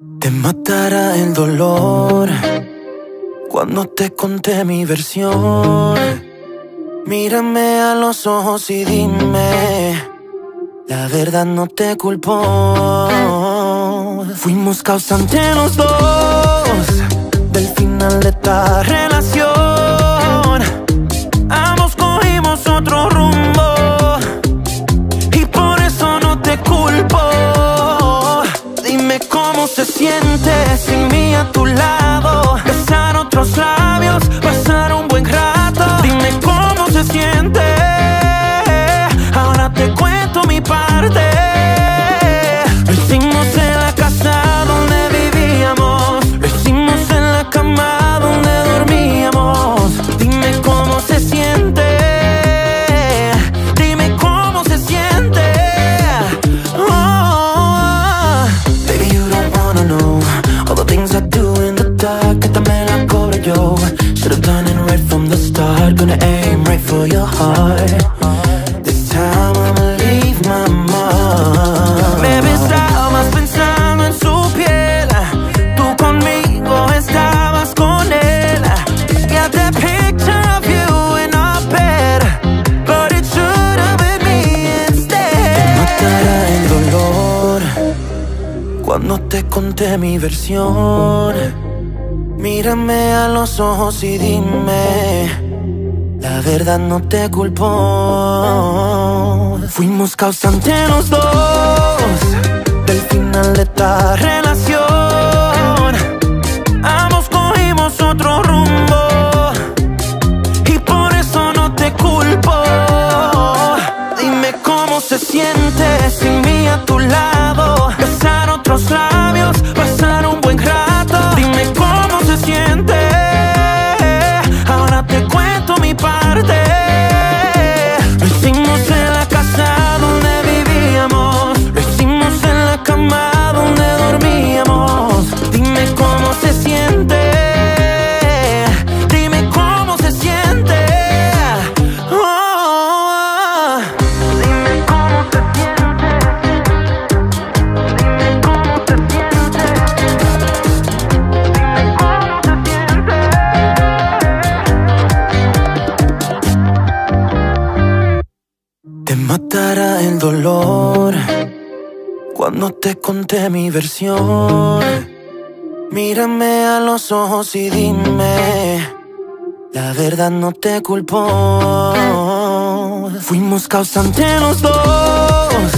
Te matará el dolor cuando te conté mi versión. Mírame a los ojos y dime, la verdad no te culpo. Fuimos causantes los dos del final de esta relación. Sin mí a tu lado. Besar otros labios, for your heart. This time I'ma leave my mark. Baby, estabas pensando en su piel. Tú conmigo estabas con él. Got that picture of you in our bed. But it should've been me instead. Te matará el dolor cuando te conté mi versión. Mírame a los ojos y dime. La verdad no te culpo. Fuimos causantes los dos del final de esta relación. Ambos cogimos otro rumbo y por eso no te culpo. Dime cómo se siente sin mí a tu lado. Besar otros labios, pasar un buen rato. Te matará el dolor cuando te conté mi versión. Mírame a los ojos y dime, la verdad no te culpo. Fuimos causantes los dos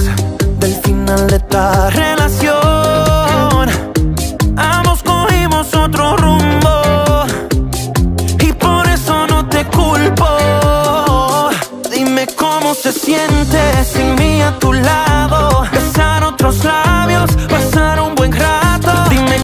del final de esta relación. sin mí a tu lado, besar otros labios,